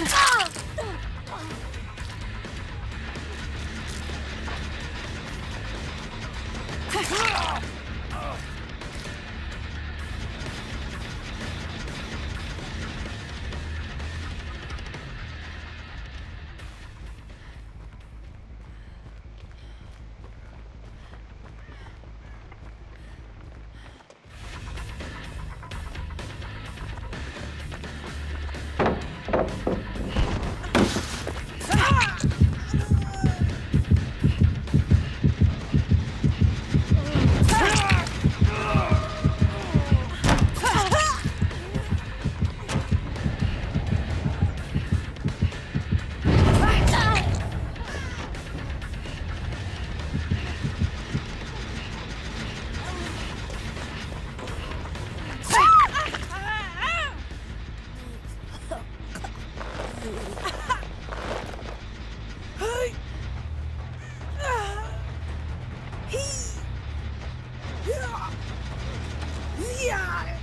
Ah! Yeah!